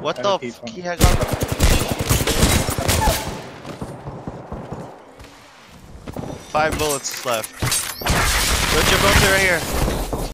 What the f he Five bullets left. Put your boat right here.